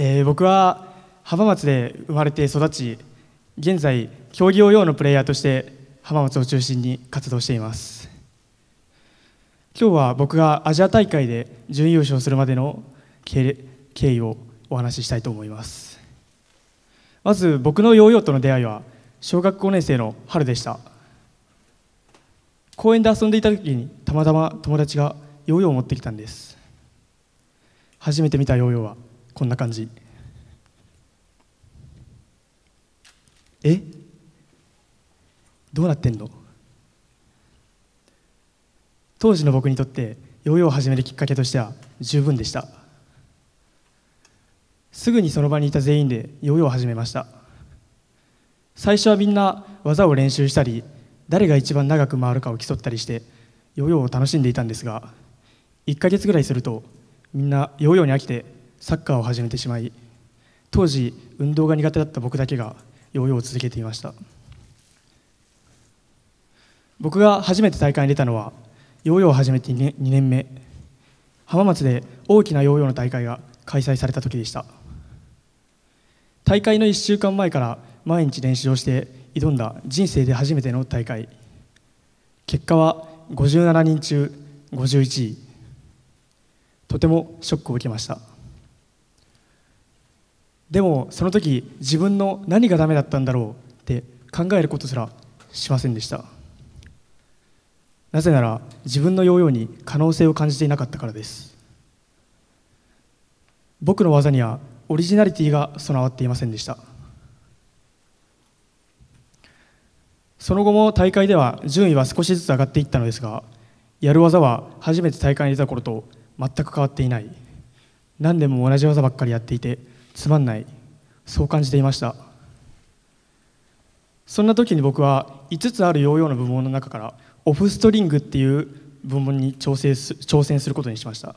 えー僕は浜松で生まれて育ち現在競技用用のプレイヤーとして浜松を中心に活動しています。今日は僕がアジア大会で準優勝するまでの経緯をお話ししたいと思います。まず僕のヨーヨーとの出会いは小学5年生の春でした。公園で遊んでいた時にたまたま友達がヨーヨーを持ってきたんです。初めて見たヨーヨーはこんな感じ。え？どうなってんの？当時の僕にとってヨーヨーを始めるきっかけとしては十分でした。すぐにその場にいた全員でヨーヨーを始めました。最初はみんな技を練習したり誰が一番長く回るかを競ったりしてヨーヨーを楽しんでいたんですが1ヶ月ぐらいするとみんなヨーヨーに飽きてサッカーを始めてしまい当時運動が苦手だった僕だけがヨーヨーを続けていました。僕が初めて大会に出たのはヨーヨーを始めて 2, 2年目。浜松で大きなヨーヨーの大会が開催された時でした。大会の1週間前から毎日練習をして挑んだ人生で初めての大会。結果は57人中51位。とてもショックを受けました。でもその時自分の何がダメだったんだろうって考えることすらしませんでした。なぜなら自分のヨーヨーに可能性を感じていなかったからです。僕の技にはオリジナリティが備わっていませんでした。その後も大会では順位は少しずつ上がっていったのですがやる技は初めて大会に出た頃と全く変わっていない。何でも同じ技ばっかりやっていてつまんない。そう感じていました。そんな時に僕は5つあるヨーヨーの部門の中からオフストリングっていう部門に挑戦す挑戦することにしました。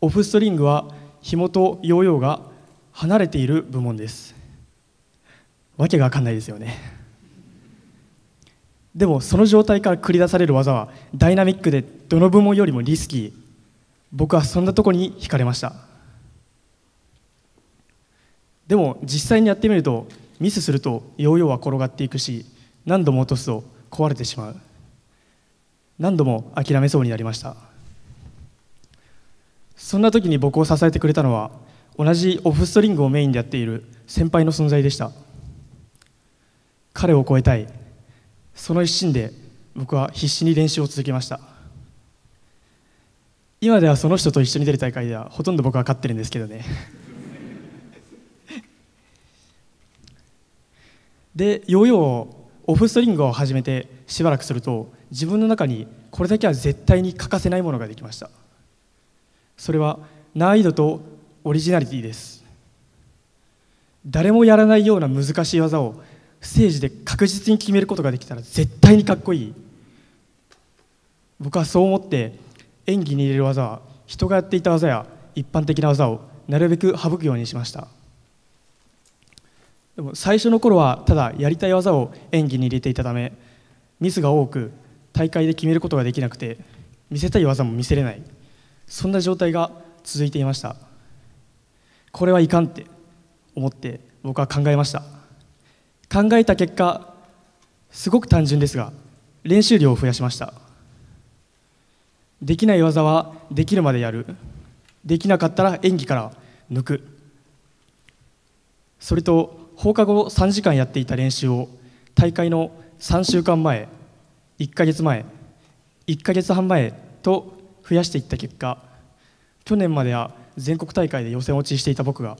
オフストリングは紐とヨーヨーが離れている部門です。わけが分かんないですよね。でもその状態から繰り出される技はダイナミックでどの部門よりもリスキー。僕はそんなとこに惹かれました。でも実際にやってみるとミスするとヨーヨーは転がっていくし何度も落とすと壊れてしまう。何度も諦めそうになりました。そんな時に僕を支えてくれたのは同じオフストリングをメインでやっている先輩の存在でした。彼を超えたい。その一心で僕は必死に練習を続けました。今ではその人と一緒に出る大会ではほとんど僕は勝ってるんですけどね。でヨーヨーオフストリングを始めてしばらくすると自分の中にこれだけは絶対に欠かせないものができました。それは難易度とオリジナリティです。誰もやらないような難しい技をステージで確実に決めることができたら絶対にかっこいい。僕はそう思って演技に入れる技は人がやっていた技や一般的な技をなるべく省くようにしました。でも最初の頃はただやりたい技を演技に入れていたためミスが多く大会で決めることができなくて見せたい技も見せれない。そんな状態が続いていました。これはいかんって思って僕は考えました。考えた結果すごく単純ですが練習量を増やしました。できない技はできるまでやる。できなかったら演技から抜く。それと放課後3時間やっていた練習を大会の3週間前1ヶ月前1ヶ月半前と増やしていった結果去年までは全国大会で予選落ちしていた僕が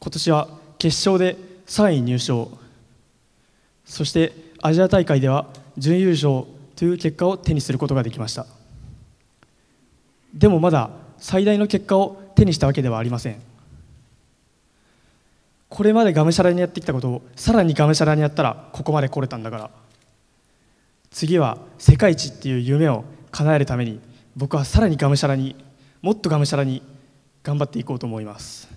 今年は決勝で3位入賞。そしてアジア大会では準優勝という結果を手にすることができました。でもまだ最大の結果を手にしたわけではありません。これまでがむしゃらにやってきたことをさらにがむしゃらにやったらここまで来れたんだから。次は世界一っていう夢を叶えるために僕はさらにがむしゃらにもっとがむしゃらに頑張っていこうと思います。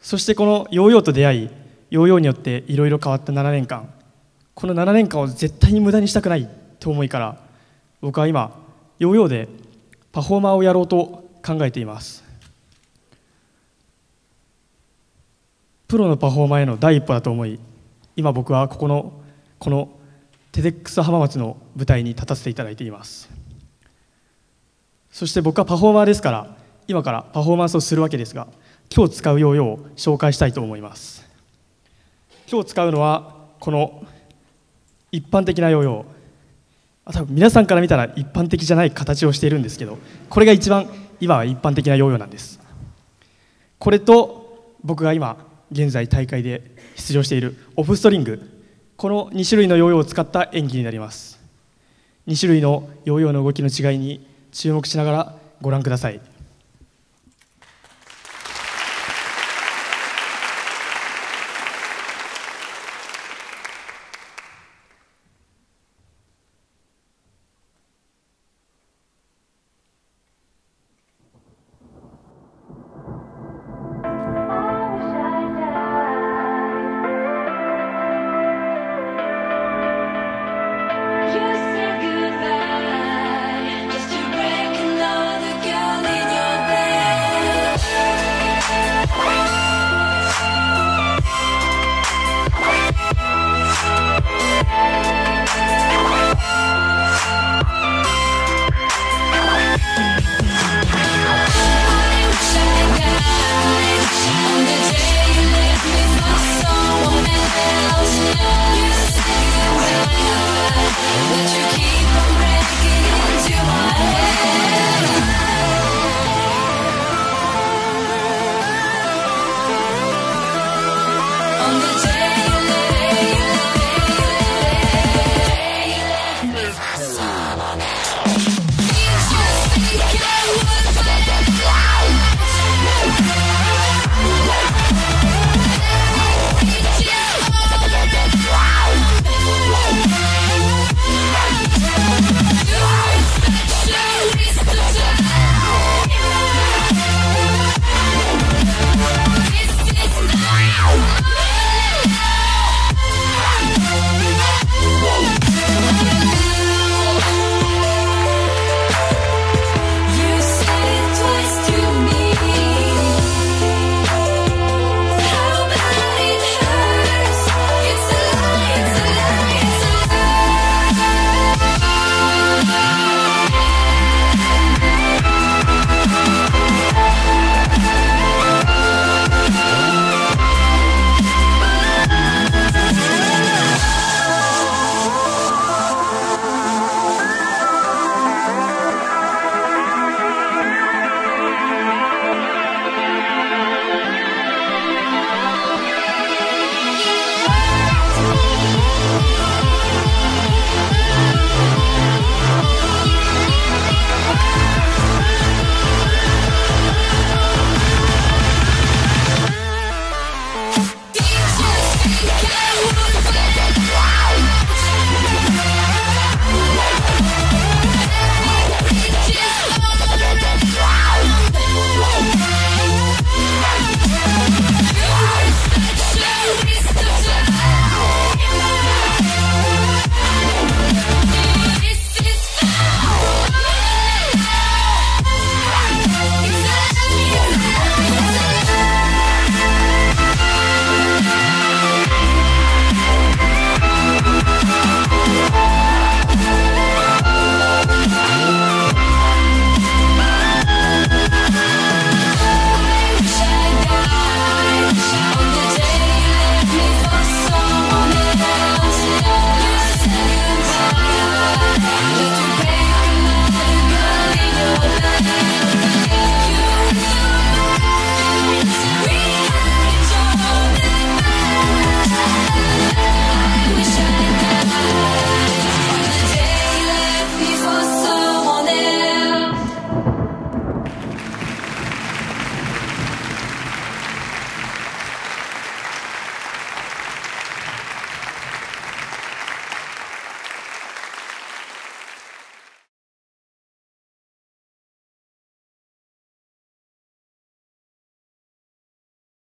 そしてこのヨーヨーと出会いヨーヨーによっていろいろ変わった7年間。この7年間を絶対に無駄にしたくないと思いから僕は今ヨーヨーでパフォーマーをやろうと考えています。プロのパフォーマーへの第一歩だと思い今僕はここのこのテデックス浜松の舞台に立たせていただいています。そして僕はパフォーマーですから今からパフォーマンスをするわけですが今日使うヨーヨーを紹介したいと思います。今日使うのはこの一般的なヨーヨー多分皆さんから見たら一般的じゃない形をしているんですけどこれが一番今は一般的なヨーヨーなんです。これと僕が今現在大会で出場しているオフストリング。この2種類のヨーヨーを使った演技になります。2種類のヨーヨーの動きの違いに注目しながらご覧ください。